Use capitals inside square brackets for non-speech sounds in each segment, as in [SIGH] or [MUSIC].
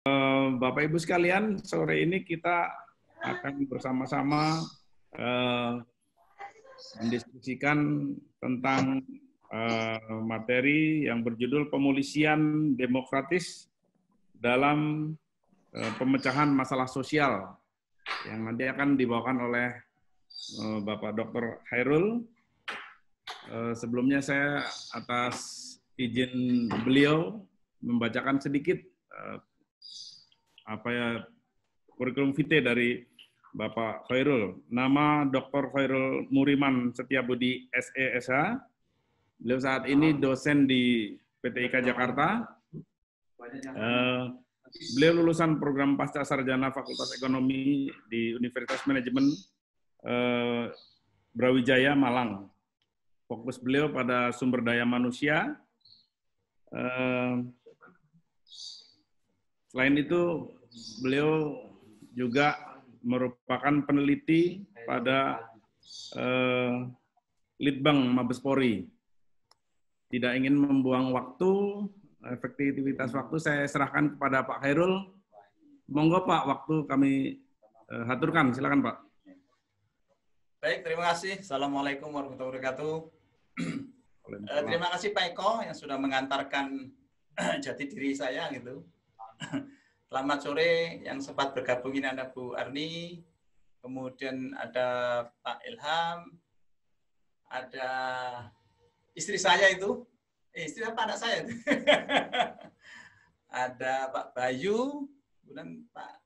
Eh, Bapak Ibu sekalian, sore ini kita akan bersama-sama uh, mendiskusikan tentang uh, materi yang berjudul pemolisian demokratis dalam uh, pemecahan masalah sosial yang nanti akan dibawakan oleh uh, Bapak Dr. Hairul. Uh, sebelumnya saya atas izin beliau membacakan sedikit uh, apa ya kurikulum vitae dari Bapak Khairul. Nama Dr. Khairul Muriman Setiabudi SESH. Beliau saat ini dosen di PT IKA Jakarta. Uh, beliau lulusan program pasca sarjana Fakultas Ekonomi di Universitas Manajemen uh, Brawijaya Malang. Fokus beliau pada sumber daya manusia. Uh, selain itu beliau juga merupakan peneliti pada eh, Litbang Mabespori. Tidak ingin membuang waktu, efektivitas waktu saya serahkan kepada Pak Hairul. Monggo Pak, waktu kami eh, haturkan. Silakan Pak. Baik, terima kasih. Assalamualaikum warahmatullahi wabarakatuh. Eh, terima kasih Pak Eko yang sudah mengantarkan [CLEARS THROAT] jati diri saya gitu. Selamat sore yang sempat bergabung ini ada Bu Arni, kemudian ada Pak Ilham, ada istri saya itu, eh, istri apa anak saya itu? [LAUGHS] ada Pak Bayu, kemudian Pak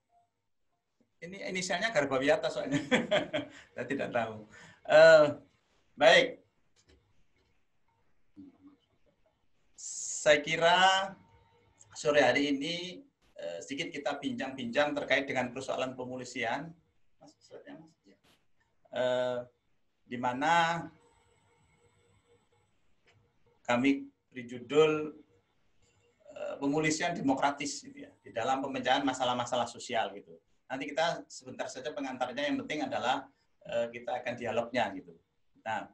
ini inisialnya Garbawiata soalnya, [LAUGHS] saya tidak tahu. Uh, baik, saya kira sore hari ini Eh, sedikit kita bincang-bincang terkait dengan persoalan pemolisian, eh, di mana kami beri judul eh, pemolisian demokratis gitu ya, di dalam pemecahan masalah-masalah sosial gitu. Nanti kita sebentar saja pengantarnya yang penting adalah kita akan dialognya gitu. Nah,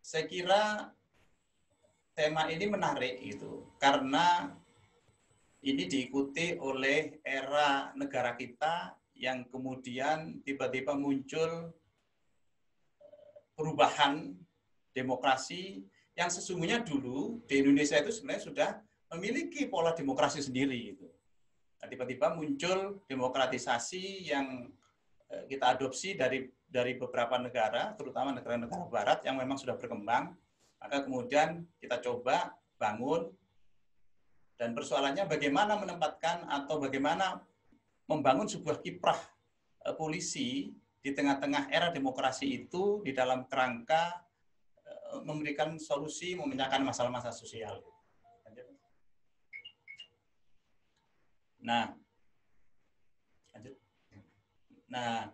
saya kira tema ini menarik gitu karena ini diikuti oleh era negara kita yang kemudian tiba-tiba muncul eh, perubahan demokrasi yang sesungguhnya dulu di Indonesia itu sebenarnya sudah memiliki pola demokrasi sendiri itu. Nah, tiba-tiba muncul demokratisasi yang eh, kita adopsi dari dari beberapa negara, terutama negara-negara barat yang memang sudah berkembang, maka kemudian kita coba bangun dan persoalannya bagaimana menempatkan atau bagaimana membangun sebuah kiprah eh, polisi di tengah-tengah era demokrasi itu di dalam kerangka eh, memberikan solusi memecahkan masalah-masalah sosial. Nah, Nah,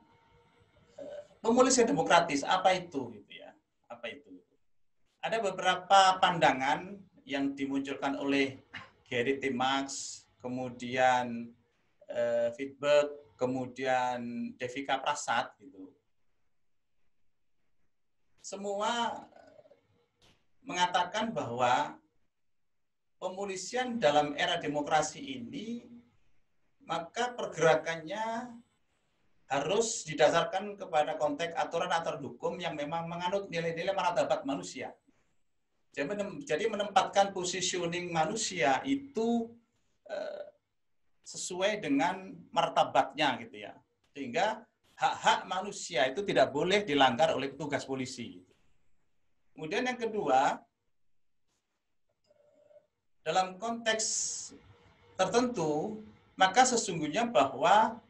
eh, pemolisian demokratis apa itu gitu ya? Apa itu? Ada beberapa pandangan yang dimunculkan oleh Gary Timax, kemudian uh, feedback, kemudian Devika Prasad gitu. Semua mengatakan bahwa pemolisian dalam era demokrasi ini maka pergerakannya harus didasarkan kepada konteks aturan-aturan hukum yang memang menganut nilai-nilai martabat manusia. Jadi menempatkan positioning manusia itu eh, sesuai dengan martabatnya gitu ya. Sehingga hak-hak manusia itu tidak boleh dilanggar oleh petugas polisi. Kemudian yang kedua, dalam konteks tertentu, maka sesungguhnya bahwa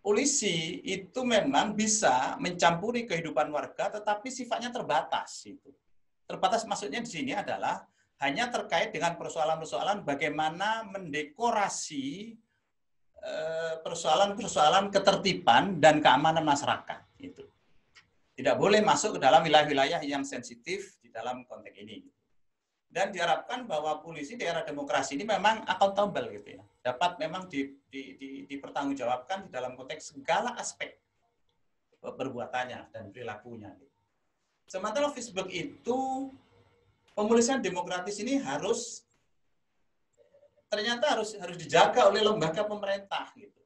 polisi itu memang bisa mencampuri kehidupan warga, tetapi sifatnya terbatas. Itu. Terbatas maksudnya di sini adalah hanya terkait dengan persoalan-persoalan bagaimana mendekorasi eh, persoalan-persoalan ketertiban dan keamanan masyarakat itu. Tidak boleh masuk ke dalam wilayah-wilayah yang sensitif di dalam konteks ini. Dan diharapkan bahwa polisi di era demokrasi ini memang accountable gitu ya. Dapat memang di, di, di, dipertanggungjawabkan di dalam konteks segala aspek perbuatannya dan perilakunya. Gitu. Sementara Facebook itu pemolisian demokratis ini harus ternyata harus harus dijaga oleh lembaga pemerintah gitu.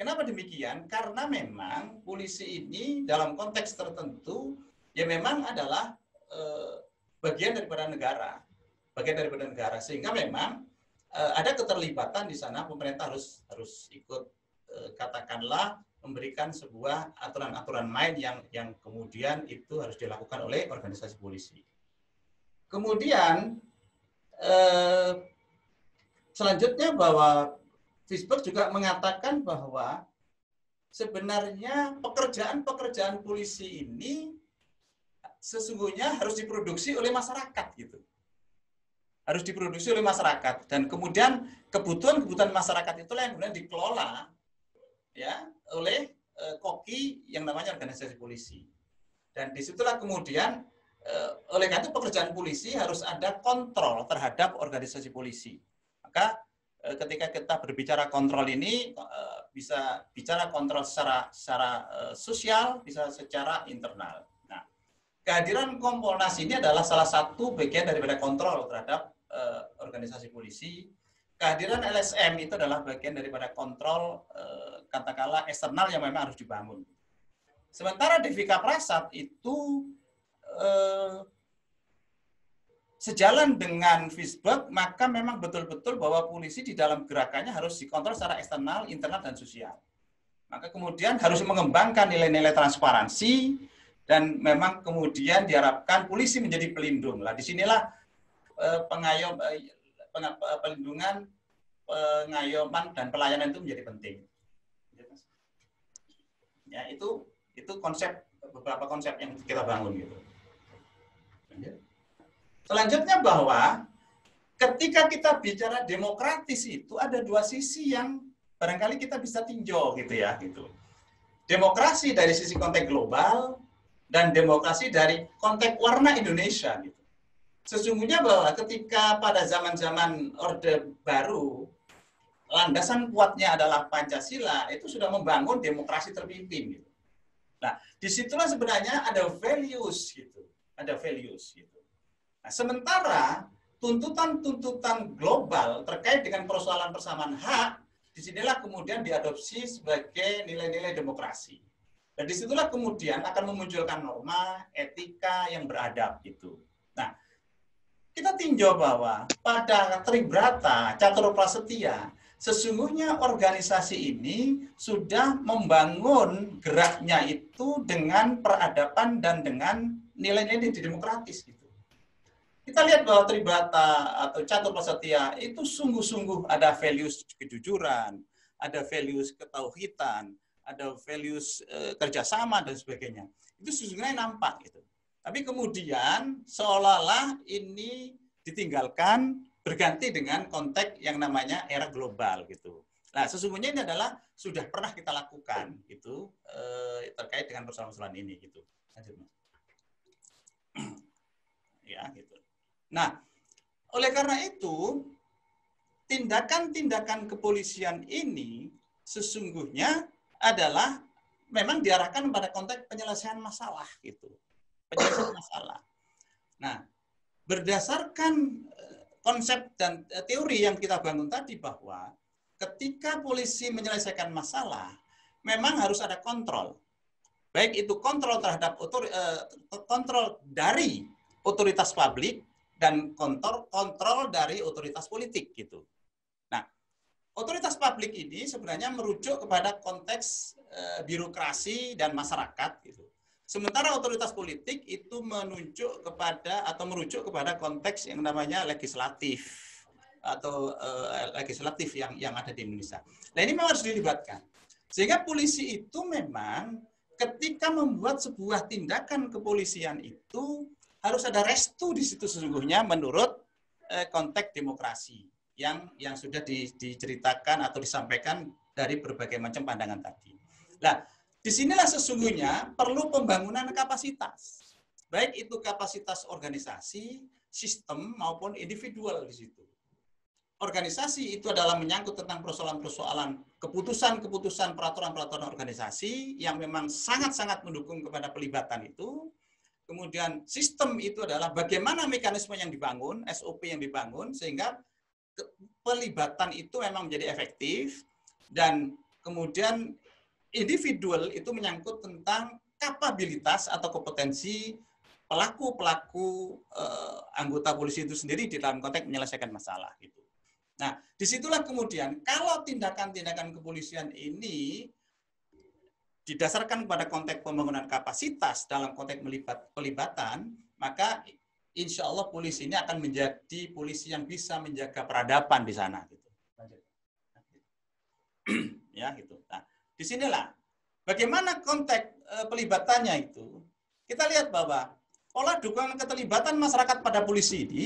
Kenapa demikian? Karena memang polisi ini dalam konteks tertentu ya memang adalah eh, bagian daripada negara, bagian daripada negara sehingga memang eh, ada keterlibatan di sana pemerintah harus harus ikut eh, katakanlah memberikan sebuah aturan-aturan main yang yang kemudian itu harus dilakukan oleh organisasi polisi. Kemudian eh, selanjutnya bahwa Facebook juga mengatakan bahwa sebenarnya pekerjaan-pekerjaan polisi ini sesungguhnya harus diproduksi oleh masyarakat gitu. Harus diproduksi oleh masyarakat dan kemudian kebutuhan-kebutuhan masyarakat itulah yang kemudian dikelola ya oleh e, koki yang namanya organisasi polisi. Dan di situlah kemudian e, oleh karena itu pekerjaan polisi harus ada kontrol terhadap organisasi polisi. Maka Eh, ketika kita berbicara kontrol ini eh, bisa bicara kontrol secara secara eh, sosial, bisa secara internal. Nah, kehadiran Kompolnas ini adalah salah satu bagian daripada kontrol terhadap organisasi polisi. Kehadiran LSM itu adalah bagian daripada kontrol katakanlah eksternal yang memang harus dibangun. Sementara Devika Prasad itu sejalan dengan Facebook, maka memang betul-betul bahwa polisi di dalam gerakannya harus dikontrol secara eksternal, internal, dan sosial. Maka kemudian harus mengembangkan nilai-nilai transparansi, dan memang kemudian diharapkan polisi menjadi pelindung. Lah, di sinilah eh, pengayom, eh, eh, pelindungan, pengayoman, dan pelayanan itu menjadi penting. Ya, itu itu konsep beberapa konsep yang kita bangun gitu. Selanjutnya bahwa ketika kita bicara demokratis itu ada dua sisi yang barangkali kita bisa tinjau gitu ya gitu. Demokrasi dari sisi konteks global dan demokrasi dari konteks warna Indonesia gitu. Sesungguhnya bahwa ketika pada zaman-zaman Orde Baru landasan kuatnya adalah Pancasila itu sudah membangun demokrasi terpimpin gitu. Nah, di situlah sebenarnya ada values gitu, ada values gitu. Nah, sementara tuntutan-tuntutan global terkait dengan persoalan persamaan hak, di sinilah kemudian diadopsi sebagai nilai-nilai demokrasi. Dan di situlah kemudian akan memunculkan norma etika yang beradab itu. Nah, kita tinjau bahwa pada Tribrata, Catur Prasetya, sesungguhnya organisasi ini sudah membangun geraknya itu dengan peradaban dan dengan nilai-nilai demokratis. Gitu. Kita lihat bahwa Tribata atau Catur Prasetya itu sungguh-sungguh ada values kejujuran, ada values ketauhidan, ada values e, kerjasama dan sebagainya. Itu sesungguhnya nampak gitu. Tapi kemudian seolah-olah ini ditinggalkan berganti dengan konteks yang namanya era global gitu. Nah, sesungguhnya ini adalah sudah pernah kita lakukan gitu e, terkait dengan persoalan-persoalan ini gitu. Lanjut, [CLEARS THROAT] ya, gitu. Nah, oleh karena itu, tindakan-tindakan kepolisian ini sesungguhnya adalah memang diarahkan pada konteks penyelesaian masalah gitu. Penyelesaian masalah. Nah, berdasarkan eh, konsep dan eh, teori yang kita bangun tadi bahwa ketika polisi menyelesaikan masalah, memang harus ada kontrol. Baik itu kontrol terhadap eh, kontrol dari otoritas publik dan kontrol kontrol dari otoritas politik gitu. Nah, otoritas publik ini sebenarnya merujuk kepada konteks e, birokrasi dan masyarakat gitu. Sementara otoritas politik itu menunjuk kepada atau merujuk kepada konteks yang namanya legislatif atau e, legislatif yang yang ada di Indonesia. Nah, ini memang harus dilibatkan. Sehingga polisi itu memang ketika membuat sebuah tindakan kepolisian itu harus ada restu di situ sesungguhnya menurut eh, konteks demokrasi yang yang sudah di, diceritakan atau disampaikan dari berbagai macam pandangan tadi. Nah, di sinilah sesungguhnya perlu pembangunan kapasitas, baik itu kapasitas organisasi, sistem maupun individual di situ. Organisasi itu adalah menyangkut tentang persoalan-persoalan keputusan-keputusan peraturan-peraturan organisasi yang memang sangat-sangat mendukung kepada pelibatan itu. Kemudian sistem itu adalah bagaimana mekanisme yang dibangun, SOP yang dibangun, sehingga pelibatan itu memang menjadi efektif. Dan kemudian individual itu menyangkut tentang kapabilitas atau kompetensi pelaku-pelaku uh, anggota polisi itu sendiri di dalam konteks menyelesaikan masalah gitu. Nah, di situlah kemudian kalau tindakan-tindakan kepolisian ini didasarkan pada konteks pembangunan kapasitas dalam konteks melibat pelibatan, maka insya Allah polisi ini akan menjadi polisi yang bisa menjaga peradaban di sana. Gitu. [CLEARS THROAT] ya gitu. Nah, di sinilah bagaimana konteks eh, pelibatannya itu. Kita lihat bahwa pola dukungan keterlibatan masyarakat pada polisi ini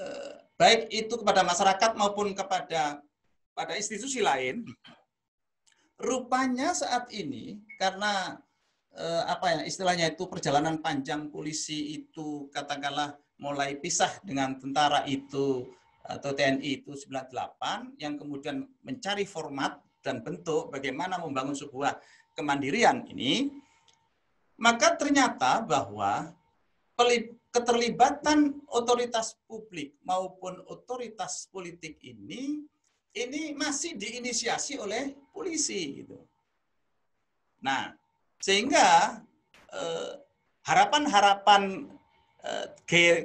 eh, baik itu kepada masyarakat maupun kepada pada institusi lain rupanya saat ini karena eh, apa ya istilahnya itu perjalanan panjang polisi itu katakanlah mulai pisah dengan tentara itu atau TNI itu 98 yang kemudian mencari format dan bentuk bagaimana membangun sebuah kemandirian ini maka ternyata bahwa keterlibatan otoritas publik maupun otoritas politik ini ini masih diinisiasi oleh polisi gitu. Nah, sehingga eh, harapan-harapan eh,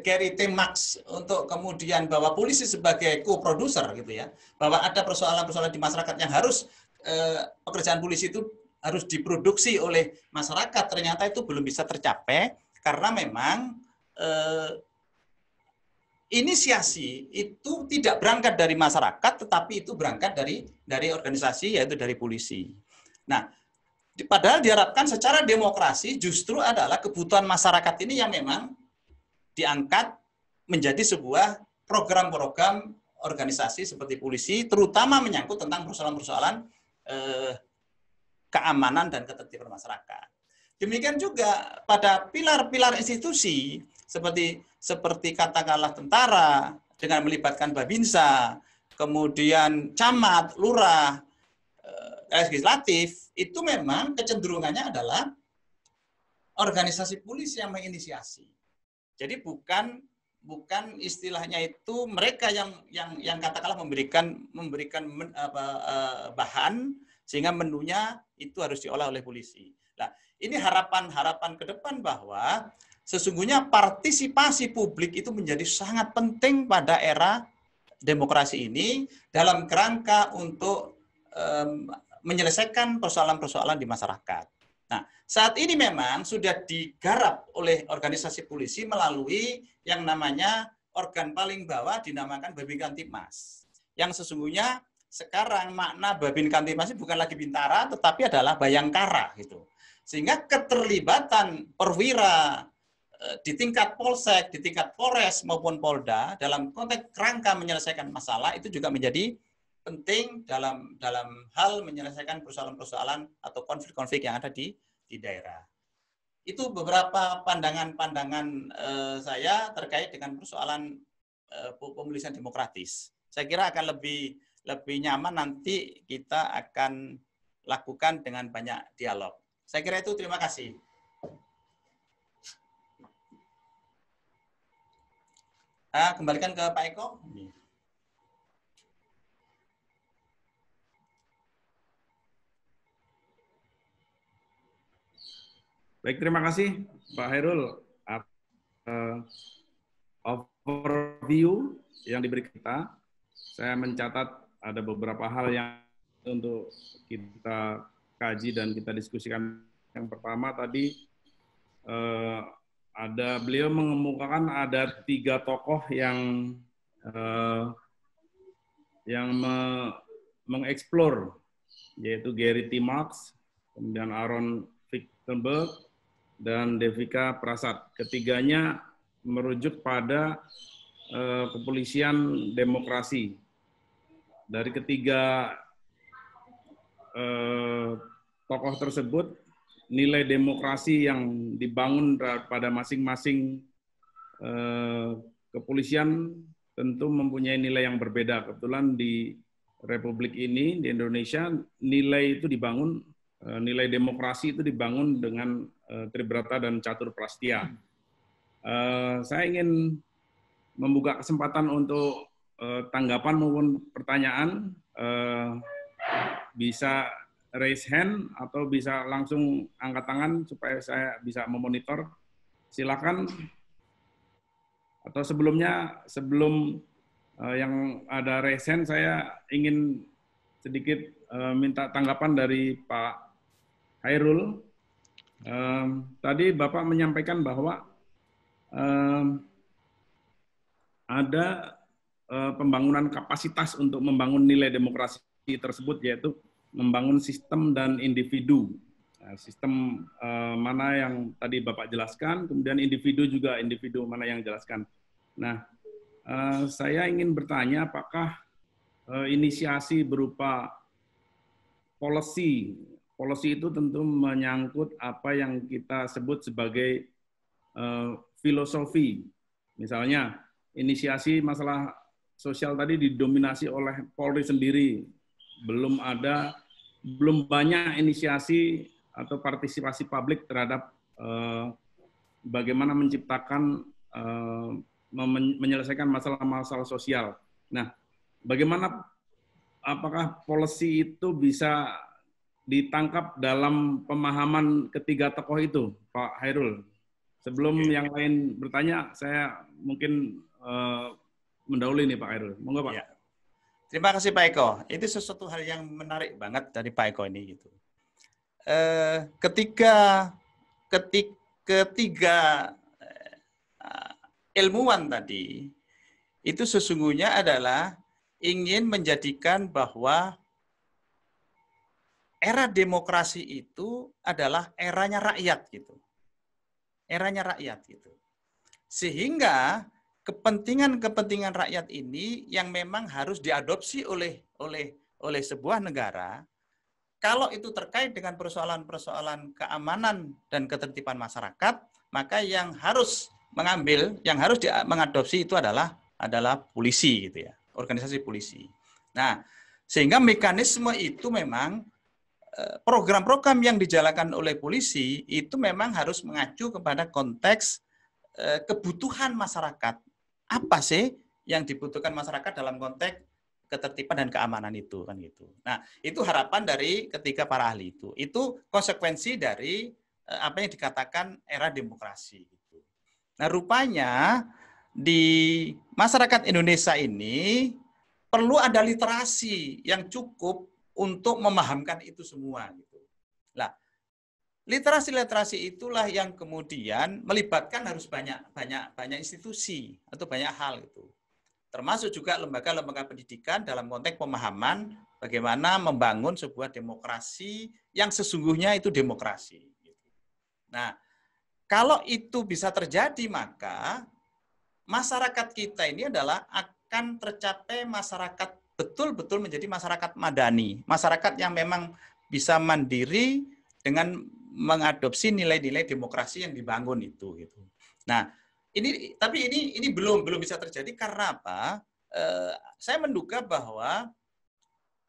Gary T. Max untuk kemudian bahwa polisi sebagai co-producer gitu ya, bahwa ada persoalan-persoalan di masyarakat yang harus eh, pekerjaan polisi itu harus diproduksi oleh masyarakat ternyata itu belum bisa tercapai karena memang eh, inisiasi itu tidak berangkat dari masyarakat, tetapi itu berangkat dari dari organisasi yaitu dari polisi. Nah, padahal diharapkan secara demokrasi justru adalah kebutuhan masyarakat ini yang memang diangkat menjadi sebuah program-program organisasi seperti polisi, terutama menyangkut tentang persoalan-persoalan eh, keamanan dan ketertiban masyarakat. Demikian juga pada pilar-pilar institusi seperti seperti katakanlah tentara dengan melibatkan babinsa, kemudian camat, lurah, eh, legislatif, itu memang kecenderungannya adalah organisasi polisi yang menginisiasi. Jadi bukan bukan istilahnya itu mereka yang yang yang katakanlah memberikan memberikan men, apa, uh, bahan sehingga menunya itu harus diolah oleh polisi. Nah, ini harapan-harapan ke depan bahwa sesungguhnya partisipasi publik itu menjadi sangat penting pada era demokrasi ini dalam kerangka untuk um, menyelesaikan persoalan-persoalan di masyarakat. Nah, saat ini memang sudah digarap oleh organisasi polisi melalui yang namanya organ paling bawah dinamakan Babin Kantipmas. Yang sesungguhnya sekarang makna Babin Kantipmas bukan lagi bintara tetapi adalah bayangkara gitu. Sehingga keterlibatan perwira Eh, di tingkat polsek, di tingkat polres maupun polda dalam konteks kerangka menyelesaikan masalah itu juga menjadi penting dalam dalam hal menyelesaikan persoalan-persoalan atau konflik-konflik yang ada di di daerah. Itu beberapa pandangan-pandangan eh, saya terkait dengan persoalan eh, demokratis. Saya kira akan lebih lebih nyaman nanti kita akan lakukan dengan banyak dialog. Saya kira itu terima kasih. Ah, kembalikan ke Pak Eko. Baik, terima kasih Pak Hairul. Uh, overview yang diberi kita, saya mencatat ada beberapa hal yang untuk kita kaji dan kita diskusikan. Yang pertama tadi uh, ada beliau mengemukakan ada tiga tokoh yang uh, yang me, mengeksplor yaitu Gary T. Marx, kemudian Aaron Fichtenberg, dan Devika Prasad. Ketiganya merujuk pada uh, kepolisian demokrasi. Dari ketiga uh, tokoh tersebut, nilai demokrasi yang dibangun pada masing-masing eh, kepolisian tentu mempunyai nilai yang berbeda. Kebetulan di Republik ini di Indonesia nilai itu dibangun nilai demokrasi itu dibangun dengan Tribrata dan Catur Prastia. saya ingin membuka kesempatan untuk uh, tanggapan maupun pertanyaan. Uh, bisa raise hand atau bisa langsung angkat tangan supaya saya bisa memonitor. Silakan. Atau sebelumnya, sebelum uh, yang ada raise hand, saya ingin sedikit uh, minta tanggapan dari Pak Hairul. Um, tadi Bapak menyampaikan bahwa um, ada uh, pembangunan kapasitas untuk membangun nilai demokrasi tersebut yaitu membangun sistem dan individu. Nah, sistem uh, mana yang tadi Bapak jelaskan, kemudian individu juga individu mana yang jelaskan. Nah, uh, saya ingin bertanya apakah uh, inisiasi berupa policy, policy itu tentu menyangkut apa yang kita sebut sebagai uh, filosofi. Misalnya, inisiasi masalah sosial tadi didominasi oleh Polri sendiri. Belum ada, belum banyak inisiasi atau partisipasi publik terhadap uh, bagaimana menciptakan, uh, menyelesaikan masalah-masalah sosial. Nah, bagaimana, apakah policy itu bisa ditangkap dalam pemahaman ketiga tokoh itu, Pak Hairul? Sebelum yang lain bertanya, saya mungkin uh, mendahului nih Pak Hairul. Monggo Pak. Ya. Terima kasih Pak Eko. Itu sesuatu hal yang menarik banget dari Pak Eko ini gitu. Uh, ketika ketik, ketiga uh, ilmuwan tadi itu sesungguhnya adalah ingin menjadikan bahwa era demokrasi itu adalah eranya rakyat gitu. Eranya rakyat gitu. Sehingga kepentingan-kepentingan rakyat ini yang memang harus diadopsi oleh oleh oleh sebuah negara kalau itu terkait dengan persoalan-persoalan keamanan dan ketertiban masyarakat, maka yang harus mengambil, yang harus di, mengadopsi itu adalah adalah polisi gitu ya, organisasi polisi. Nah, sehingga mekanisme itu memang program-program yang dijalankan oleh polisi itu memang harus mengacu kepada konteks eh, kebutuhan masyarakat apa sih yang dibutuhkan masyarakat dalam konteks ketertiban dan keamanan itu kan gitu. Nah, itu harapan dari ketiga para ahli itu. Itu konsekuensi dari eh, apa yang dikatakan era demokrasi gitu. Nah, rupanya di masyarakat Indonesia ini perlu ada literasi yang cukup untuk memahamkan itu semua gitu. Lah, Literasi-literasi itulah yang kemudian melibatkan harus banyak banyak banyak institusi atau banyak hal itu. Termasuk juga lembaga-lembaga pendidikan dalam konteks pemahaman bagaimana membangun sebuah demokrasi yang sesungguhnya itu demokrasi. Nah, kalau itu bisa terjadi maka masyarakat kita ini adalah akan tercapai masyarakat betul-betul menjadi masyarakat madani, masyarakat yang memang bisa mandiri dengan mengadopsi nilai-nilai demokrasi yang dibangun itu gitu. Nah, ini tapi ini ini belum belum bisa terjadi karena apa? Eh, saya menduga bahwa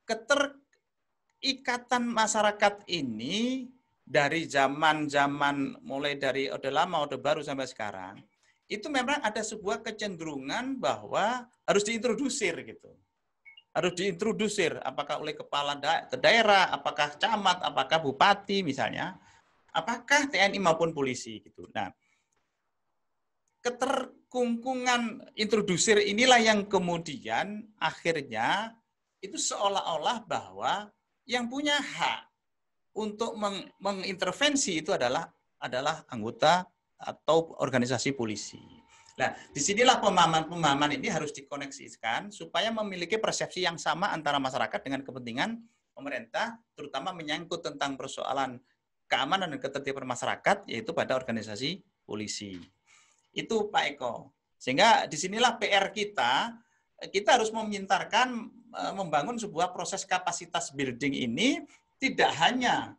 keterikatan masyarakat ini dari zaman-zaman mulai dari Orde Lama, Orde Baru sampai sekarang, itu memang ada sebuah kecenderungan bahwa harus diintrodusir gitu. Harus diintrodusir apakah oleh kepala da daerah, apakah camat, apakah bupati misalnya apakah TNI maupun polisi gitu. Nah, keterkungkungan introdusir inilah yang kemudian akhirnya itu seolah-olah bahwa yang punya hak untuk meng mengintervensi itu adalah adalah anggota atau organisasi polisi. Nah, di sinilah pemahaman-pemahaman ini harus dikoneksikan supaya memiliki persepsi yang sama antara masyarakat dengan kepentingan pemerintah, terutama menyangkut tentang persoalan keamanan dan ketertiban masyarakat yaitu pada organisasi polisi. Itu Pak Eko. Sehingga di sinilah PR kita, kita harus memintarkan e, membangun sebuah proses kapasitas building ini tidak hanya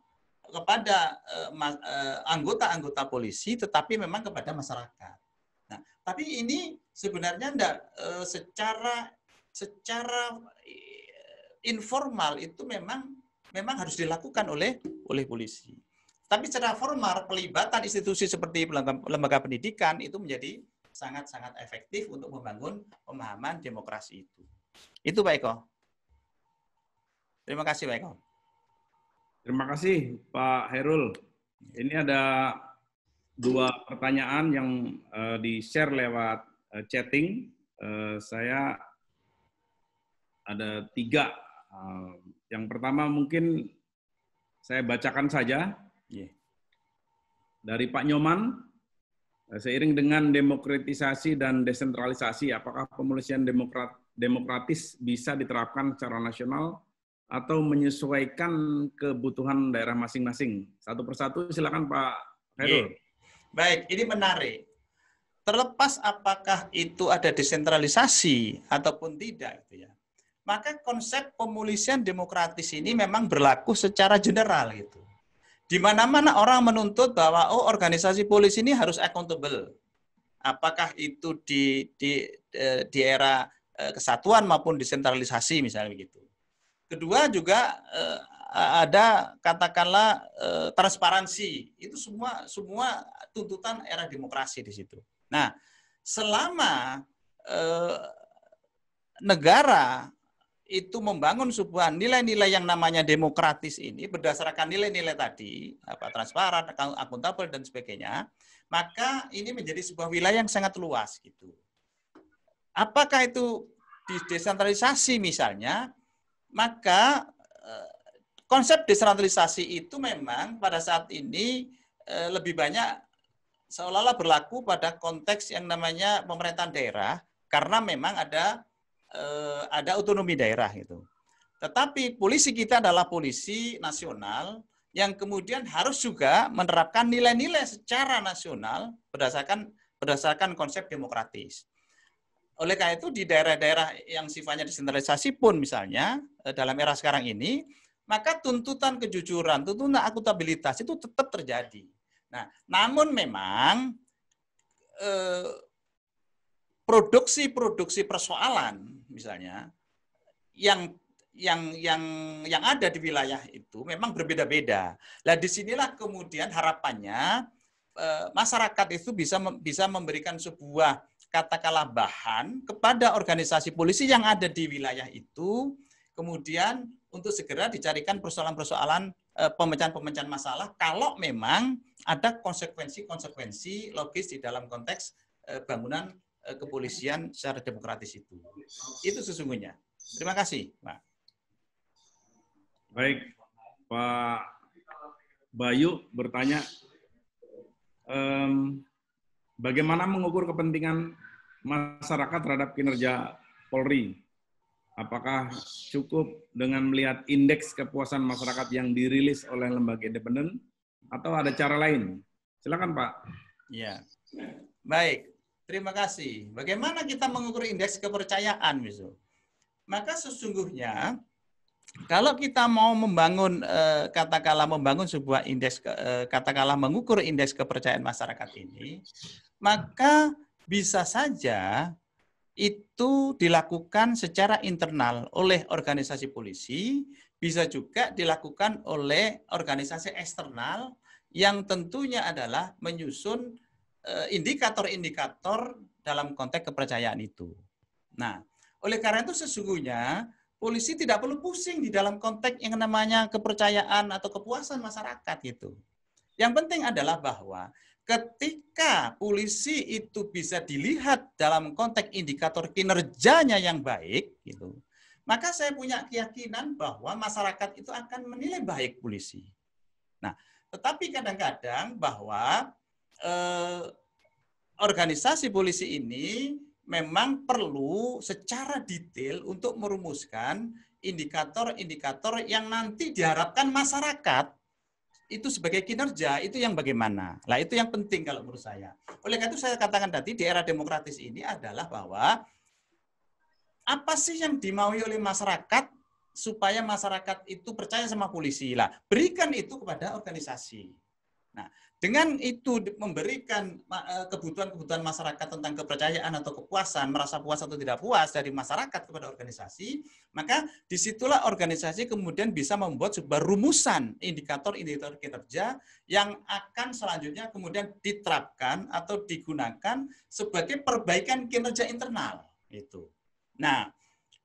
kepada e, e, anggota-anggota polisi, tetapi memang kepada masyarakat. Tapi ini sebenarnya enggak, secara secara informal itu memang memang harus dilakukan oleh oleh polisi. Tapi secara formal pelibatan institusi seperti lembaga pendidikan itu menjadi sangat-sangat efektif untuk membangun pemahaman demokrasi itu. Itu Pak Eko. Terima kasih Pak Eko. Terima kasih Pak Herul. Ini ada dua pertanyaan yang uh, di-share lewat uh, chatting. Uh, saya ada tiga. Uh, yang pertama mungkin saya bacakan saja. Yeah. Dari Pak Nyoman, seiring dengan demokratisasi dan desentralisasi, apakah pemolisian demokrat, demokratis bisa diterapkan secara nasional atau menyesuaikan kebutuhan daerah masing-masing? Satu persatu, silakan Pak Herul. Yeah. Baik, ini menarik. Terlepas apakah itu ada desentralisasi ataupun tidak, gitu ya. Maka konsep pemulisian demokratis ini memang berlaku secara general gitu. Di mana-mana orang menuntut bahwa oh organisasi polisi ini harus accountable. Apakah itu di di eh, di era eh, kesatuan maupun desentralisasi misalnya begitu. Kedua juga eh, ada katakanlah transparansi. Itu semua semua tuntutan era demokrasi di situ. Nah, selama eh, negara itu membangun sebuah nilai-nilai yang namanya demokratis ini berdasarkan nilai-nilai tadi, apa transparan, akuntabel dan sebagainya, maka ini menjadi sebuah wilayah yang sangat luas gitu. Apakah itu di desentralisasi misalnya, maka eh, konsep desentralisasi itu memang pada saat ini eh, lebih banyak seolah-olah berlaku pada konteks yang namanya pemerintahan daerah karena memang ada eh, ada otonomi daerah itu. Tetapi polisi kita adalah polisi nasional yang kemudian harus juga menerapkan nilai-nilai secara nasional berdasarkan berdasarkan konsep demokratis. Oleh karena itu di daerah-daerah yang sifatnya desentralisasi pun misalnya eh, dalam era sekarang ini, maka tuntutan kejujuran, tuntutan akuntabilitas itu tetap terjadi. Nah, namun memang eh, produksi-produksi persoalan misalnya yang yang yang yang ada di wilayah itu memang berbeda-beda. Nah, di sinilah kemudian harapannya eh, masyarakat itu bisa bisa memberikan sebuah katakanlah bahan kepada organisasi polisi yang ada di wilayah itu, kemudian untuk segera dicarikan persoalan-persoalan Eh, pemecahan-pemecahan masalah kalau memang ada konsekuensi-konsekuensi logis di dalam konteks eh, bangunan eh, kepolisian secara demokratis itu. Itu sesungguhnya. Terima kasih, Pak. Baik, Pak Bayu bertanya, um, bagaimana mengukur kepentingan masyarakat terhadap kinerja Polri? Apakah cukup dengan melihat indeks kepuasan masyarakat yang dirilis oleh lembaga independen atau ada cara lain? Silakan Pak. Ya, baik. Terima kasih. Bagaimana kita mengukur indeks kepercayaan, misalnya? Maka sesungguhnya kalau kita mau membangun eh, katakanlah membangun sebuah indeks eh, katakanlah mengukur indeks kepercayaan masyarakat ini, maka bisa saja itu dilakukan secara internal oleh organisasi polisi, bisa juga dilakukan oleh organisasi eksternal yang tentunya adalah menyusun eh, indikator-indikator dalam konteks kepercayaan itu. Nah, oleh karena itu sesungguhnya polisi tidak perlu pusing di dalam konteks yang namanya kepercayaan atau kepuasan masyarakat itu. Yang penting adalah bahwa ketika polisi itu bisa dilihat dalam konteks indikator kinerjanya yang baik, gitu, maka saya punya keyakinan bahwa masyarakat itu akan menilai baik polisi. Nah, tetapi kadang-kadang bahwa eh, organisasi polisi ini memang perlu secara detail untuk merumuskan indikator-indikator yang nanti diharapkan masyarakat itu sebagai kinerja itu yang bagaimana? Lah itu yang penting kalau menurut saya. Oleh karena itu saya katakan tadi di era demokratis ini adalah bahwa apa sih yang dimaui oleh masyarakat supaya masyarakat itu percaya sama polisi lah. Berikan itu kepada organisasi. Nah, dengan itu memberikan eh, kebutuhan-kebutuhan masyarakat tentang kepercayaan atau kepuasan, merasa puas atau tidak puas dari masyarakat kepada organisasi, maka di situlah organisasi kemudian bisa membuat sebuah rumusan indikator-indikator kinerja yang akan selanjutnya kemudian diterapkan atau digunakan sebagai perbaikan kinerja internal. Itu. Nah,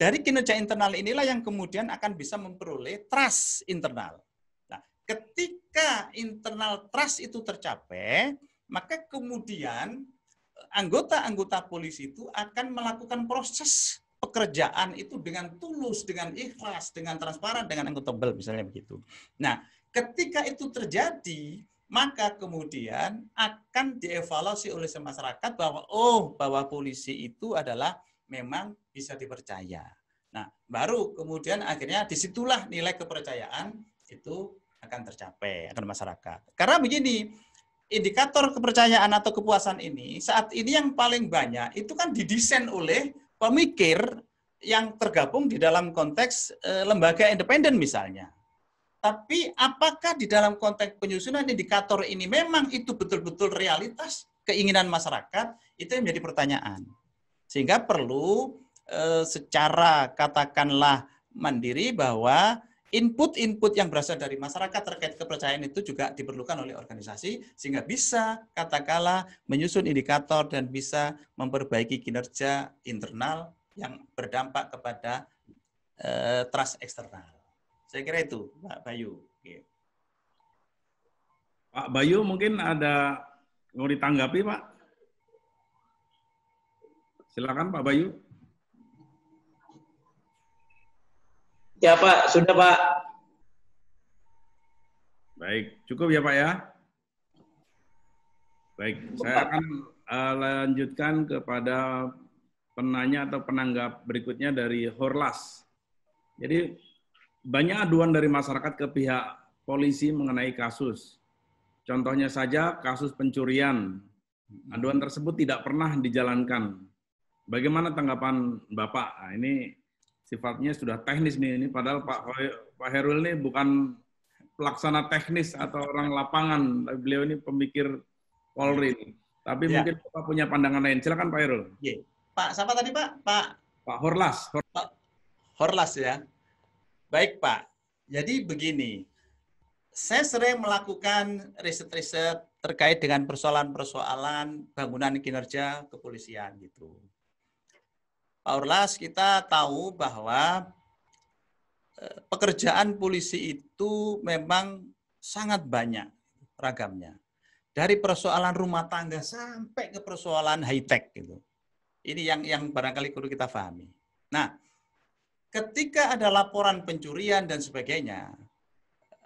dari kinerja internal inilah yang kemudian akan bisa memperoleh trust internal. Nah, ketika ketika internal trust itu tercapai, maka kemudian eh, anggota-anggota polisi itu akan melakukan proses pekerjaan itu dengan tulus, dengan ikhlas, dengan transparan, dengan akuntabel misalnya begitu. Nah, ketika itu terjadi, maka kemudian akan dievaluasi oleh masyarakat bahwa oh bahwa polisi itu adalah memang bisa dipercaya. Nah, baru kemudian akhirnya di situlah nilai kepercayaan itu akan tercapai akan masyarakat. Karena begini, indikator kepercayaan atau kepuasan ini saat ini yang paling banyak itu kan didesain oleh pemikir yang tergabung di dalam konteks e, lembaga independen misalnya. Tapi apakah di dalam konteks penyusunan indikator ini memang itu betul-betul realitas keinginan masyarakat? Itu yang menjadi pertanyaan. Sehingga perlu e, secara katakanlah mandiri bahwa input-input yang berasal dari masyarakat terkait kepercayaan itu juga diperlukan oleh organisasi sehingga bisa katakanlah menyusun indikator dan bisa memperbaiki kinerja internal yang berdampak kepada uh, trust eksternal. Saya kira itu, Pak Bayu. Pak Bayu mungkin ada mau ditanggapi, Pak? Silakan Pak Bayu. Ya Pak, sudah Pak. Baik, cukup ya Pak ya. Baik, saya akan uh, lanjutkan kepada penanya atau penanggap berikutnya dari Horlas. Jadi banyak aduan dari masyarakat ke pihak polisi mengenai kasus. Contohnya saja kasus pencurian. Aduan tersebut tidak pernah dijalankan. Bagaimana tanggapan Bapak? Nah, ini sifatnya sudah teknis nih ini. Padahal Pak Pak Herul ini bukan pelaksana teknis atau orang lapangan. Beliau ini pemikir Polri tapi ya. mungkin Bapak punya pandangan lain. Silakan Pak Herul ya. Pak siapa tadi Pak? Pak Pak Horlas. Pak Horlas ya. Baik Pak. Jadi begini. Saya sering melakukan riset-riset terkait dengan persoalan-persoalan bangunan kinerja kepolisian gitu Pak Orlas, kita tahu bahwa eh, pekerjaan polisi itu memang sangat banyak ragamnya. Dari persoalan rumah tangga sampai ke persoalan high tech gitu. Ini yang yang barangkali perlu kita pahami. Nah, ketika ada laporan pencurian dan sebagainya,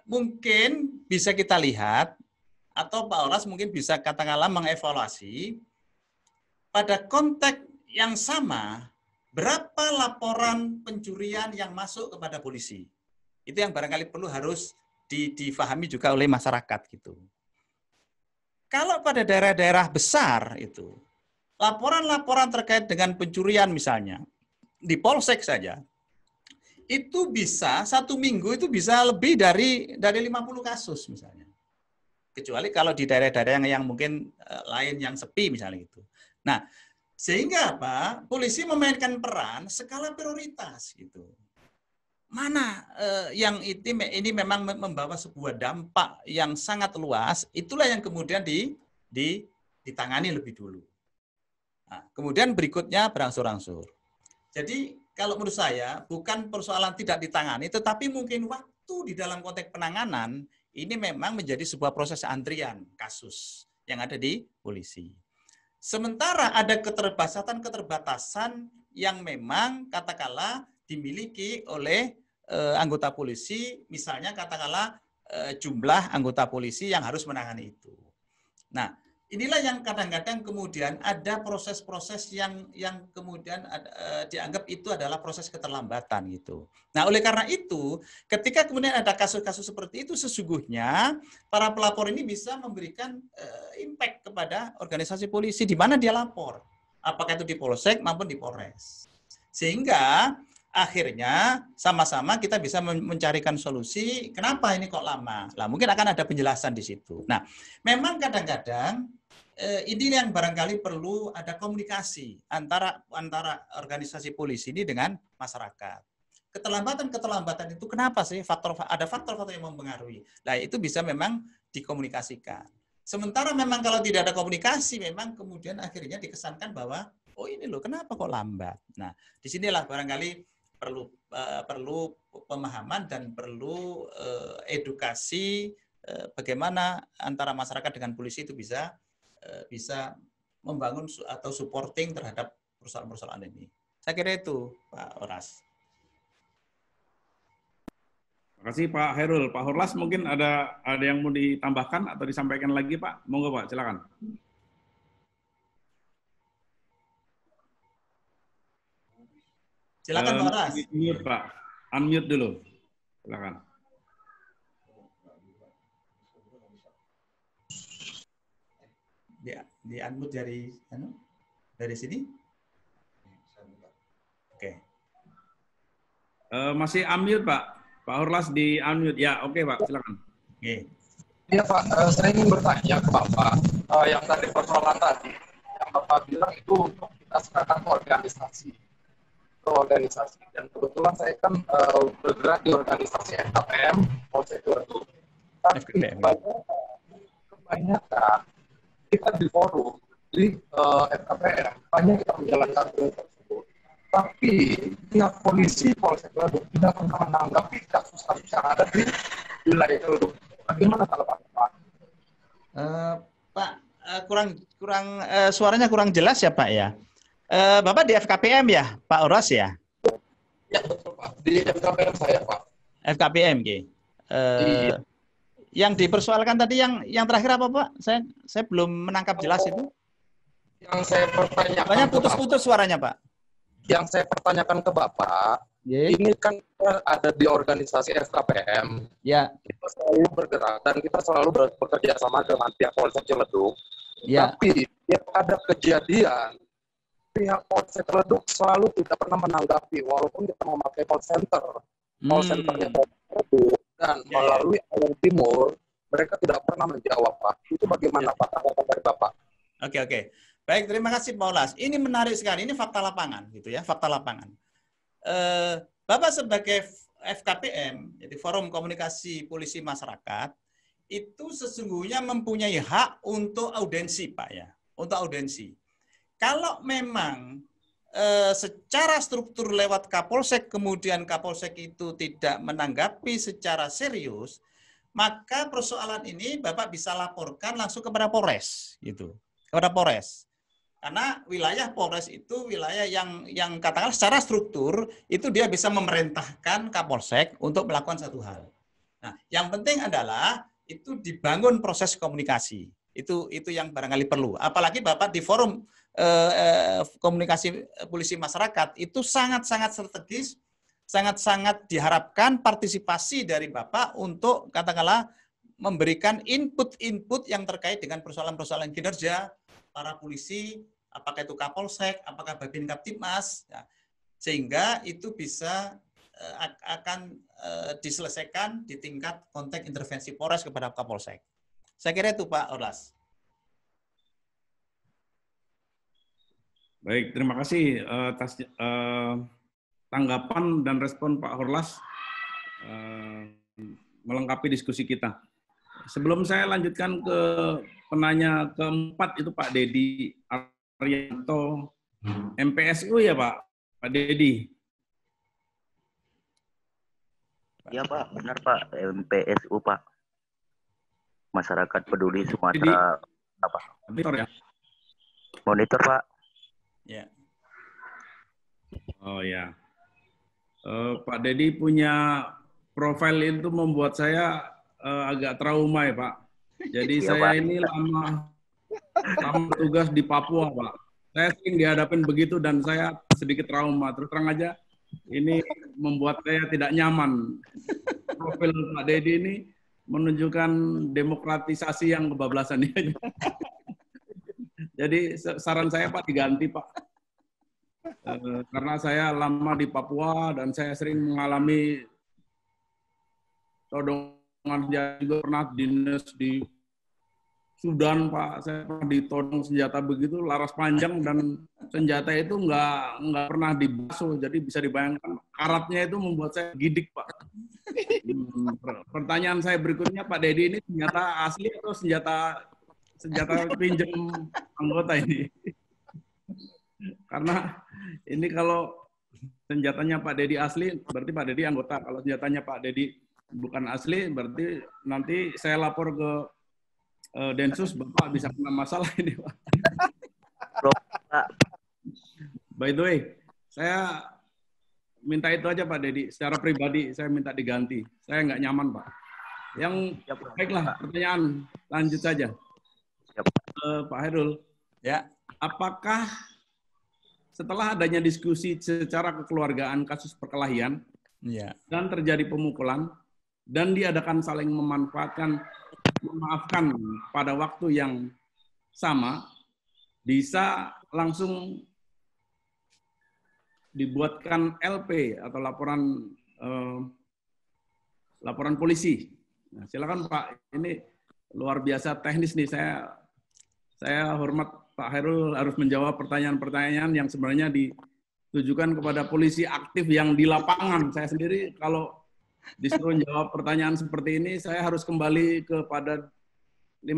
mungkin bisa kita lihat atau Pak Oras mungkin bisa katakanlah mengevaluasi pada konteks yang sama berapa laporan pencurian yang masuk kepada polisi. Itu yang barangkali perlu harus difahami juga oleh masyarakat gitu. Kalau pada daerah-daerah besar itu, laporan-laporan terkait dengan pencurian misalnya, di polsek saja, itu bisa satu minggu itu bisa lebih dari dari 50 kasus misalnya. Kecuali kalau di daerah-daerah yang, yang mungkin uh, lain yang sepi misalnya itu. Nah, sehingga apa? Polisi memainkan peran skala prioritas gitu. Mana eh, yang itu ini memang membawa sebuah dampak yang sangat luas, itulah yang kemudian di, di ditangani lebih dulu. Nah, kemudian berikutnya berangsur-angsur. Jadi kalau menurut saya bukan persoalan tidak ditangani, tetapi mungkin waktu di dalam konteks penanganan ini memang menjadi sebuah proses antrian kasus yang ada di polisi. Sementara ada keterbatasan-keterbatasan yang memang katakanlah dimiliki oleh e, anggota polisi, misalnya katakanlah e, jumlah anggota polisi yang harus menangani itu. Nah, inilah yang kadang-kadang kemudian ada proses-proses yang yang kemudian ada, uh, dianggap itu adalah proses keterlambatan gitu. Nah, oleh karena itu, ketika kemudian ada kasus-kasus seperti itu sesungguhnya para pelapor ini bisa memberikan uh, impact kepada organisasi polisi di mana dia lapor. Apakah itu di polsek maupun di polres. Sehingga akhirnya sama-sama kita bisa mencarikan solusi kenapa ini kok lama. Lah mungkin akan ada penjelasan di situ. Nah, memang kadang-kadang eh, ini yang barangkali perlu ada komunikasi antara antara organisasi polisi ini dengan masyarakat. Keterlambatan-keterlambatan itu kenapa sih? Faktor ada faktor-faktor yang mempengaruhi. Nah, itu bisa memang dikomunikasikan. Sementara memang kalau tidak ada komunikasi, memang kemudian akhirnya dikesankan bahwa oh ini loh kenapa kok lambat. Nah, di sinilah barangkali perlu uh, perlu pemahaman dan perlu uh, edukasi uh, bagaimana antara masyarakat dengan polisi itu bisa bisa membangun atau supporting terhadap persoalan-persoalan ini. Saya kira itu Pak Oras. Terima kasih Pak Herul. Pak Horlas mungkin ada ada yang mau ditambahkan atau disampaikan lagi Pak? Monggo Pak, silakan. Silakan Pak Ras. Unmute Pak. Unmute dulu. Silakan. Di, unmute dari anu, dari sini. Oke. Okay. Uh, masih unmute Pak. Pak Horlas di unmute. Ya, oke okay, Pak. Silakan. Oke. Okay. Iya Pak, uh, saya ingin bertanya ke Bapak, uh, yang tadi persoalan tadi, yang Bapak bilang itu untuk kita serahkan ke organisasi ke organisasi dan kebetulan saya kan uh, bergerak di organisasi FKPM Polsek itu tapi kebanyakan kita di forum di uh, eh, FKPM banyak kita menjalankan tersebut tapi pihak polisi Polsek itu tidak pernah menanggapi kasus-kasus yang ada di wilayah itu bagaimana kalau Pak? Uh, Pak uh, kurang kurang uh, suaranya kurang jelas ya Pak ya. Uh, Bapak di FKPM ya, Pak Oras ya? Ya, betul Pak. Di FKPM saya, Pak. FKPM, G. Uh, iya. Yang dipersoalkan tadi yang yang terakhir apa, Pak? Saya saya belum menangkap jelas itu. Yang saya pertanyakan. Banyak putus-putus suaranya, Pak. Yang saya pertanyakan ke Bapak, yeah. ini kan ada di organisasi FKPM. Ya. Kita selalu bergerak dan kita selalu bekerja sama dengan pihak Polsek Ciledug. Ya. Tapi ya ada kejadian pihak Polsek Leduk selalu tidak pernah menanggapi walaupun kita memakai call center. Call hmm. centernya Leduk dan yeah. melalui Alun Timur mereka tidak pernah menjawab Pak. Itu bagaimana yeah. Pak tanggapan dari Bapak? Oke oke. Baik, terima kasih Paulas. Ini menarik sekali. Ini fakta lapangan gitu ya, fakta lapangan. Eh, Bapak sebagai FKPM, jadi Forum Komunikasi Polisi Masyarakat, itu sesungguhnya mempunyai hak untuk audensi, Pak ya, untuk audensi. Kalau memang secara struktur lewat Kapolsek kemudian Kapolsek itu tidak menanggapi secara serius, maka persoalan ini Bapak bisa laporkan langsung kepada Polres gitu. Kepada Polres. Karena wilayah Polres itu wilayah yang yang katakan secara struktur itu dia bisa memerintahkan Kapolsek untuk melakukan satu hal. Nah, yang penting adalah itu dibangun proses komunikasi. Itu itu yang barangkali perlu. Apalagi Bapak di forum eh, eh, komunikasi polisi masyarakat itu sangat-sangat strategis, sangat-sangat diharapkan partisipasi dari Bapak untuk katakanlah memberikan input-input yang terkait dengan persoalan-persoalan kinerja para polisi, apakah itu Kapolsek, apakah Babin Kaptipmas, ya, sehingga itu bisa eh, akan eh, diselesaikan di tingkat konteks intervensi Polres kepada Kapolsek. Saya kira itu Pak Orlas. Baik, terima kasih uh, atas uh, tanggapan dan respon Pak Horlas uh, melengkapi diskusi kita. Sebelum saya lanjutkan ke penanya keempat itu Pak Dedi Arianto MPSU ya Pak, Pak Dedi. Ya Pak, benar Pak, MPSU Pak masyarakat peduli Sumatera apa? Monitor ya. Monitor Pak. Ya. Oh ya. Uh, Pak Dedi punya profil itu membuat saya uh, agak trauma ya Pak. Jadi ya, saya Pak. ini lama lama tugas di Papua Pak. Saya sering dihadapin begitu dan saya sedikit trauma. Terus terang aja ini membuat saya tidak nyaman. Profil Pak Dedi ini menunjukkan demokratisasi yang kebablasan ini. Jadi saran saya Pak diganti Pak. Eh, karena saya lama di Papua dan saya sering mengalami todongan senjata juga pernah dinas di Sudan Pak saya pernah ditodong senjata begitu laras panjang dan senjata itu nggak nggak pernah dibasuh jadi bisa dibayangkan karatnya itu membuat saya gidik Pak. Hmm, pertanyaan saya berikutnya Pak Dedi ini senjata asli atau senjata senjata pinjam anggota ini? Karena ini kalau senjatanya Pak Dedi asli berarti Pak Dedi anggota. Kalau senjatanya Pak Dedi bukan asli berarti nanti saya lapor ke uh, Densus Bapak bisa kena masalah ini Pak. By the way, saya minta itu aja Pak Dedi. Secara pribadi saya minta diganti. Saya nggak nyaman Pak. Yang baiklah pertanyaan lanjut saja. Uh, Pak Herul. Ya. Apakah setelah adanya diskusi secara kekeluargaan kasus perkelahian ya. dan terjadi pemukulan dan diadakan saling memanfaatkan memaafkan pada waktu yang sama, bisa langsung dibuatkan LP atau laporan eh, laporan polisi. Nah, silakan Pak, ini luar biasa teknis nih. Saya saya hormat Pak Hairul harus menjawab pertanyaan-pertanyaan yang sebenarnya ditujukan kepada polisi aktif yang di lapangan. Saya sendiri kalau disuruh jawab pertanyaan seperti ini, saya harus kembali kepada 15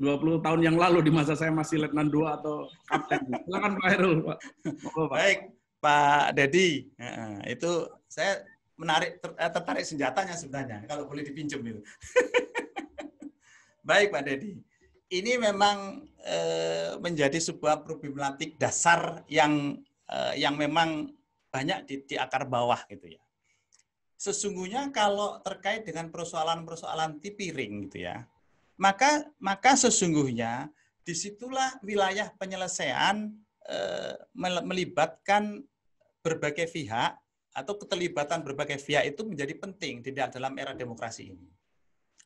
20 tahun yang lalu di masa saya masih letnan 2 atau kapten. Silakan Pak Herul, Pak. Pak. Baik, Pak Dedi. itu saya menarik eh, tertarik senjatanya sebenarnya kalau boleh dipinjam itu. [LAUGHS] Baik, Pak Dedi. Ini memang eh, menjadi sebuah problematik dasar yang eh, yang memang banyak di, di akar bawah gitu ya sesungguhnya kalau terkait dengan persoalan-persoalan tipiring gitu ya, maka maka sesungguhnya di situlah wilayah penyelesaian eh, melibatkan berbagai pihak atau keterlibatan berbagai pihak itu menjadi penting di dalam era demokrasi ini.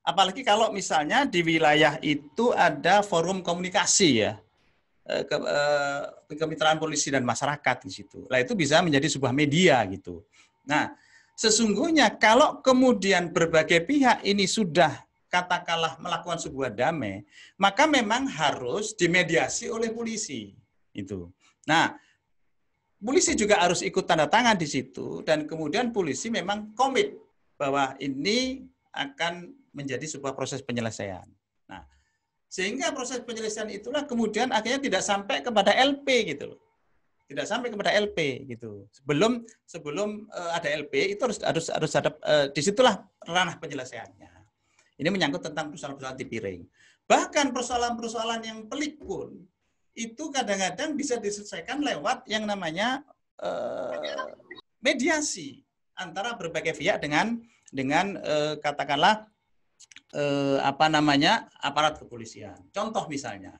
Apalagi kalau misalnya di wilayah itu ada forum komunikasi ya, eh, ke, eh, kemitraan polisi dan masyarakat di situ. Nah itu bisa menjadi sebuah media gitu. Nah Sesungguhnya kalau kemudian berbagai pihak ini sudah katakanlah melakukan sebuah damai, maka memang harus dimediasi oleh polisi. Itu. Nah, polisi juga harus ikut tanda tangan di situ dan kemudian polisi memang komit bahwa ini akan menjadi sebuah proses penyelesaian. Nah, sehingga proses penyelesaian itulah kemudian akhirnya tidak sampai kepada LP gitu loh tidak sampai kepada LP gitu. Sebelum sebelum uh, ada LP itu harus harus harus ada uh, di situlah ranah penyelesaiannya. Ini menyangkut tentang persoalan-persoalan tipiring. Bahkan persoalan-persoalan yang pelik pun itu kadang-kadang bisa diselesaikan lewat yang namanya uh, mediasi antara berbagai pihak dengan dengan uh, katakanlah uh, apa namanya aparat kepolisian. Contoh misalnya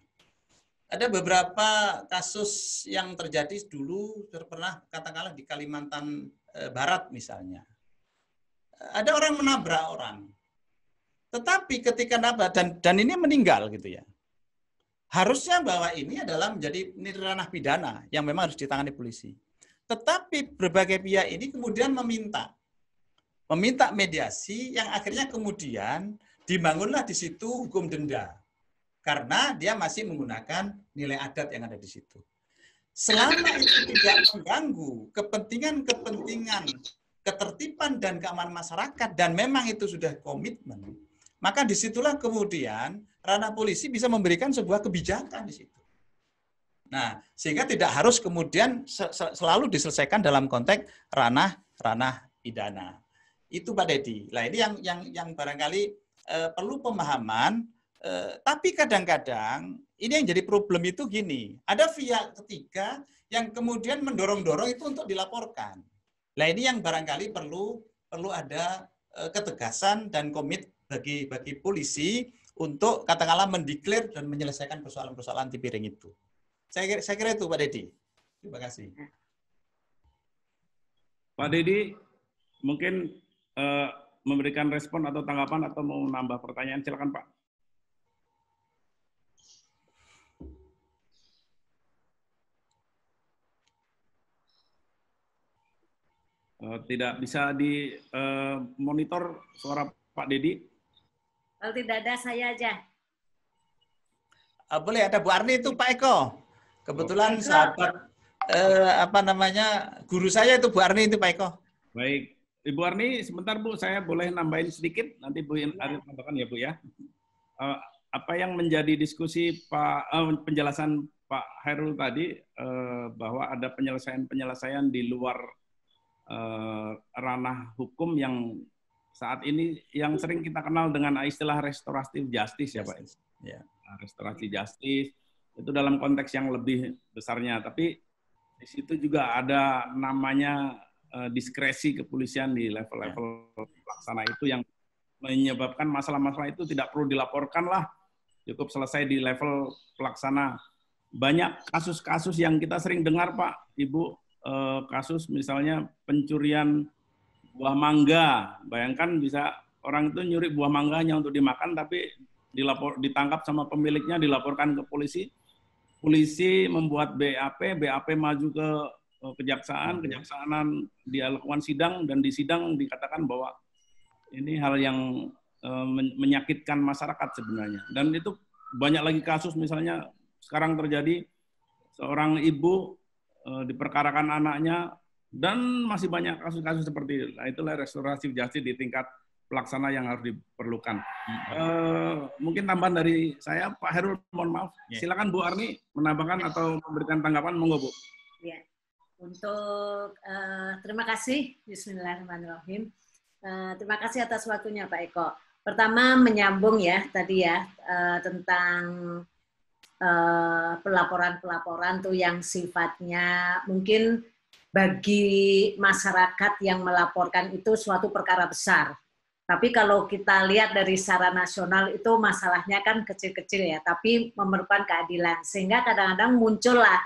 ada beberapa kasus yang terjadi dulu pernah katakanlah di Kalimantan eh, Barat misalnya. Ada orang menabrak orang. Tetapi ketika nabrak dan dan ini meninggal gitu ya. Harusnya bahwa ini adalah menjadi ranah pidana yang memang harus ditangani polisi. Tetapi berbagai pihak ini kemudian meminta meminta mediasi yang akhirnya kemudian dibangunlah di situ hukum denda karena dia masih menggunakan nilai adat yang ada di situ. Selama itu tidak mengganggu kepentingan-kepentingan ketertiban dan keamanan masyarakat dan memang itu sudah komitmen, maka di situlah kemudian ranah polisi bisa memberikan sebuah kebijakan di situ. Nah, sehingga tidak harus kemudian selalu diselesaikan dalam konteks ranah ranah pidana. Itu Pak Dedi. Nah, ini yang yang yang barangkali eh, perlu pemahaman Eh, tapi kadang-kadang ini yang jadi problem itu gini, ada pihak ketiga yang kemudian mendorong-dorong itu untuk dilaporkan. Nah ini yang barangkali perlu perlu ada eh, ketegasan dan komit bagi bagi polisi untuk katakanlah mendeklar dan menyelesaikan persoalan-persoalan di piring itu. Saya kira, saya kira itu Pak Dedi. Terima kasih. Pak Dedi, mungkin uh, memberikan respon atau tanggapan atau mau nambah pertanyaan, silakan Pak. Uh, tidak bisa di uh, monitor suara Pak Dedi? Kalau tidak ada saya aja. Uh, boleh ada Bu Arni itu Pak Eko. Kebetulan Eko. sahabat uh, apa namanya guru saya itu Bu Arni itu Pak Eko. Baik, Ibu Arni sebentar Bu, saya boleh nambahin sedikit nanti Bu Arni ya. tambahkan ya Bu ya. Uh, apa yang menjadi diskusi Pak uh, penjelasan Pak Herul tadi uh, bahwa ada penyelesaian-penyelesaian di luar uh, ranah hukum yang saat ini yang sering kita kenal dengan istilah restoratif justice ya Pak. Ya. Restorasi justice itu dalam konteks yang lebih besarnya, tapi di situ juga ada namanya uh, diskresi kepolisian di level-level ya. pelaksana itu yang menyebabkan masalah-masalah itu tidak perlu dilaporkan lah cukup selesai di level pelaksana. Banyak kasus-kasus yang kita sering dengar, Pak, Ibu, eh, kasus misalnya pencurian buah mangga. Bayangkan bisa orang itu nyuri buah mangga hanya untuk dimakan, tapi dilapor, ditangkap sama pemiliknya, dilaporkan ke polisi. Polisi membuat BAP, BAP maju ke eh, kejaksaan, kejaksaan dia lakukan sidang, dan di sidang dikatakan bahwa ini hal yang Eh, menyakitkan masyarakat sebenarnya. Dan itu banyak lagi kasus misalnya sekarang terjadi seorang ibu eh, diperkarakan anaknya dan masih banyak kasus-kasus seperti itu. Nah, itulah restorasi justice di tingkat pelaksana yang harus diperlukan. Hmm. Uh, mungkin tambahan dari saya, Pak Herul, mohon maaf. Yeah. Silakan Bu Arni menambahkan atau memberikan tanggapan, monggo Bu. Ya, untuk uh, terima kasih. Bismillahirrahmanirrahim. Uh, terima kasih atas waktunya Pak Eko. Pertama menyambung ya tadi ya uh, tentang uh, pelaporan-pelaporan tuh yang sifatnya mungkin bagi masyarakat yang melaporkan itu suatu perkara besar. Tapi kalau kita lihat dari secara nasional itu masalahnya kan kecil-kecil ya, tapi memerlukan keadilan. Sehingga kadang-kadang muncullah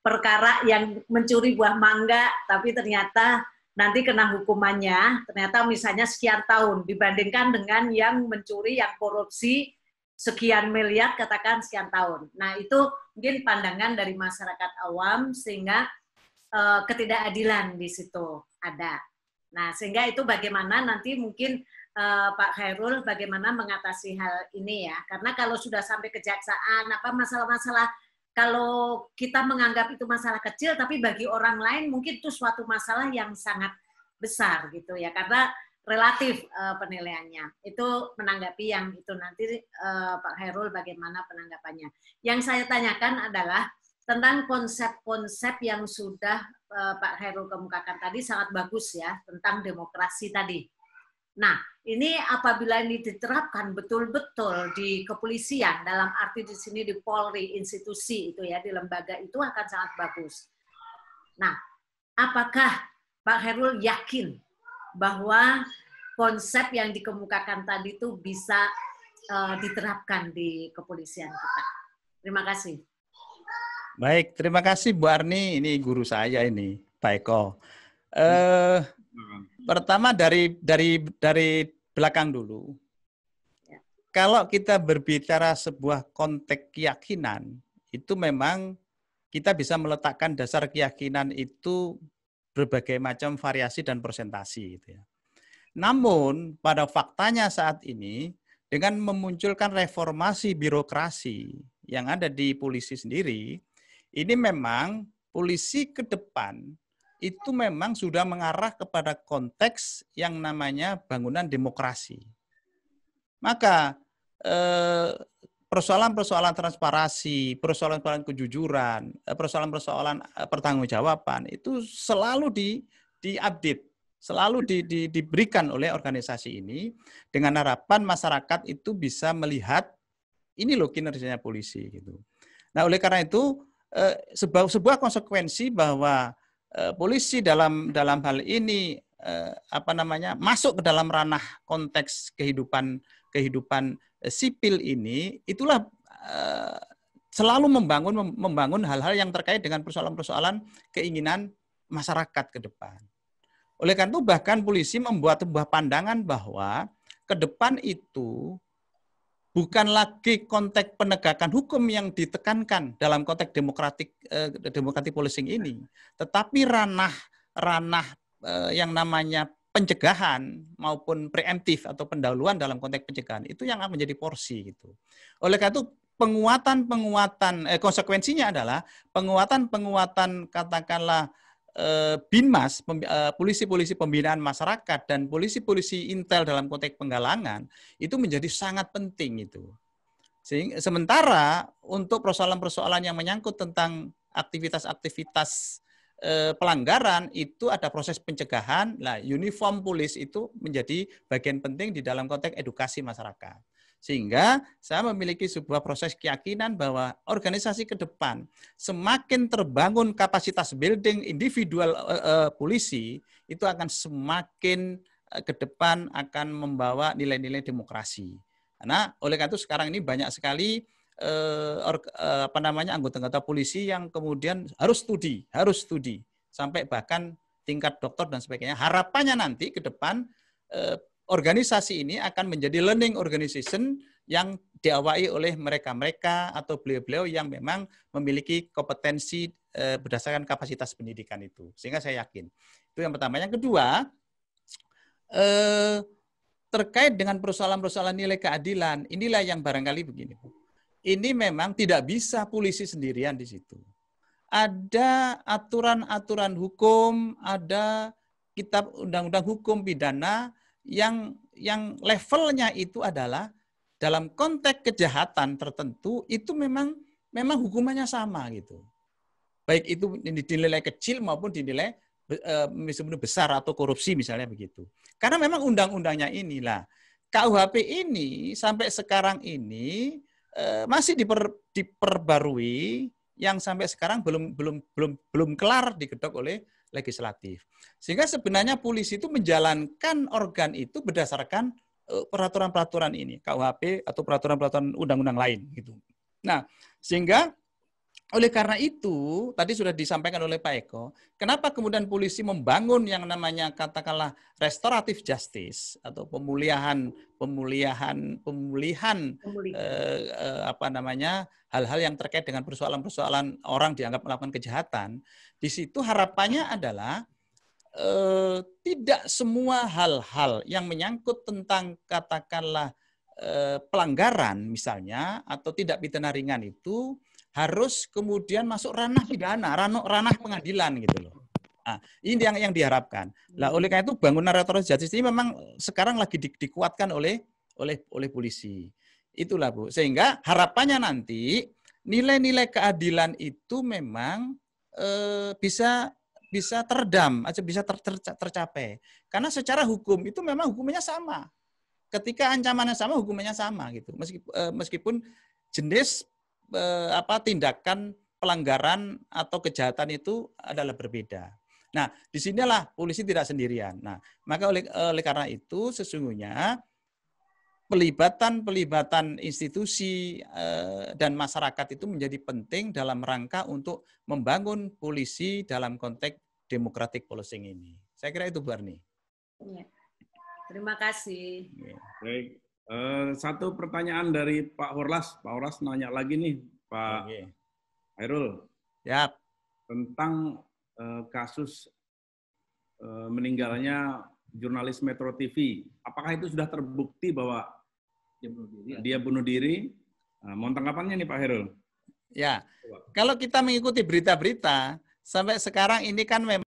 perkara yang mencuri buah mangga, tapi ternyata nanti kena hukumannya ternyata misalnya sekian tahun dibandingkan dengan yang mencuri yang korupsi sekian miliar katakan sekian tahun. Nah, itu mungkin pandangan dari masyarakat awam sehingga uh, ketidakadilan di situ ada. Nah, sehingga itu bagaimana nanti mungkin uh, Pak Khairul bagaimana mengatasi hal ini ya. Karena kalau sudah sampai kejaksaan apa masalah-masalah kalau kita menganggap itu masalah kecil, tapi bagi orang lain mungkin itu suatu masalah yang sangat besar gitu ya, karena relatif uh, penilaiannya. Itu menanggapi yang itu nanti uh, Pak Herul bagaimana penanggapannya. Yang saya tanyakan adalah tentang konsep-konsep yang sudah uh, Pak Herul kemukakan tadi sangat bagus ya tentang demokrasi tadi. Nah, ini apabila ini diterapkan betul-betul di kepolisian dalam arti di sini di Polri institusi itu ya di lembaga itu akan sangat bagus. Nah, apakah Pak Herul yakin bahwa konsep yang dikemukakan tadi itu bisa uh, diterapkan di kepolisian kita? Terima kasih. Baik, terima kasih Bu Arni. Ini guru saya ini, Pak Eko. Uh, Pertama dari dari dari belakang dulu. Ya. Kalau kita berbicara sebuah konteks keyakinan, itu memang kita bisa meletakkan dasar keyakinan itu berbagai macam variasi dan presentasi gitu ya. Namun pada faktanya saat ini dengan memunculkan reformasi birokrasi yang ada di polisi sendiri, ini memang polisi ke depan itu memang sudah mengarah kepada konteks yang namanya bangunan demokrasi. Maka eh, persoalan-persoalan transparansi, persoalan-persoalan kejujuran, eh, persoalan-persoalan eh, pertanggungjawaban itu selalu di diupdate, selalu di, di, diberikan oleh organisasi ini dengan harapan masyarakat itu bisa melihat ini loh kinerjanya polisi gitu. Nah, oleh karena itu sebuah sebuah konsekuensi bahwa Eh, polisi dalam dalam hal ini eh, apa namanya masuk ke dalam ranah konteks kehidupan kehidupan eh, sipil ini itulah selalu membangun membangun hal-hal yang terkait dengan persoalan-persoalan keinginan masyarakat ke depan. Oleh karena itu bahkan polisi membuat sebuah pandangan bahwa ke depan itu bukan lagi konteks penegakan hukum yang ditekankan dalam konteks demokratik eh, demokratik policing ini, tetapi ranah ranah eh, yang namanya pencegahan maupun preemptif atau pendahuluan dalam konteks pencegahan itu yang akan menjadi porsi gitu. Oleh karena itu penguatan-penguatan eh, konsekuensinya adalah penguatan-penguatan katakanlah binmas eh, polisi-polisi pembinaan masyarakat dan polisi-polisi intel dalam konteks penggalangan itu menjadi sangat penting itu. Sementara untuk persoalan-persoalan yang menyangkut tentang aktivitas-aktivitas eh, pelanggaran itu ada proses pencegahan. Nah, uniform police itu menjadi bagian penting di dalam konteks edukasi masyarakat. Sehingga saya memiliki sebuah proses keyakinan bahwa organisasi ke depan semakin terbangun kapasitas building individual uh, uh, polisi itu akan semakin uh, ke depan akan membawa nilai-nilai demokrasi. Karena oleh karena itu sekarang ini banyak sekali eh, or, eh, apa namanya anggota-anggota polisi yang kemudian harus studi, harus studi sampai bahkan tingkat doktor dan sebagainya. Harapannya nanti ke depan organisasi ini akan menjadi learning organization yang diawai oleh mereka-mereka atau beliau-beliau yang memang memiliki kompetensi eh, berdasarkan kapasitas pendidikan itu. Sehingga saya yakin. Itu yang pertama. Yang kedua, eh, terkait dengan persoalan-persoalan nilai keadilan, inilah yang barangkali begini ini memang tidak bisa polisi sendirian di situ. Ada aturan-aturan hukum, ada kitab undang-undang hukum pidana yang yang levelnya itu adalah dalam konteks kejahatan tertentu itu memang memang hukumannya sama gitu. Baik itu dinilai kecil maupun dinilai e, besar atau korupsi misalnya begitu. Karena memang undang-undangnya inilah KUHP ini sampai sekarang ini Eh, masih diper, diperbarui yang sampai sekarang belum belum belum belum kelar digedok oleh legislatif. Sehingga sebenarnya polisi itu menjalankan organ itu berdasarkan eh, peraturan-peraturan ini, KUHP atau peraturan-peraturan undang-undang lain gitu. Nah, sehingga oleh karena itu, tadi sudah disampaikan oleh Pak Eko, kenapa kemudian polisi membangun yang namanya katakanlah restoratif justice atau pemulihan pemulihan pemulihan, eh, eh, apa namanya hal-hal yang terkait dengan persoalan-persoalan orang dianggap melakukan kejahatan. Di situ harapannya adalah eh, tidak semua hal-hal yang menyangkut tentang katakanlah eh, pelanggaran misalnya atau tidak pidana ringan itu harus kemudian masuk ranah pidana, ranah, ranah pengadilan gitu loh. Nah, ini yang yang diharapkan. Nah, oleh karena itu bangunan restoran justice ini memang sekarang lagi di, dikuatkan oleh oleh oleh polisi. Itulah Bu. Sehingga harapannya nanti nilai-nilai keadilan itu memang eh, bisa bisa teredam, aja bisa ter, ter, tercapai. Karena secara hukum itu memang hukumnya sama. Ketika ancamannya sama, hukumnya sama gitu. Meskipun, eh, meskipun jenis eh, apa tindakan pelanggaran atau kejahatan itu adalah berbeda. Nah, di sinilah polisi tidak sendirian. Nah, maka oleh, oleh karena itu sesungguhnya pelibatan-pelibatan institusi eh, dan masyarakat itu menjadi penting dalam rangka untuk membangun polisi dalam konteks democratic policing ini. Saya kira itu, Barni. Ya. Terima kasih. Ya, baik. Uh, satu pertanyaan dari Pak Horlas. Pak Horlas nanya lagi nih, Pak okay. Hairul. Ya. Tentang uh, kasus uh, meninggalnya jurnalis Metro TV. Apakah itu sudah terbukti bahwa dia bunuh diri? Dia bunuh diri. Nah, mohon tanggapannya nih Pak Hairul. Ya, kalau kita mengikuti berita-berita, sampai sekarang ini kan memang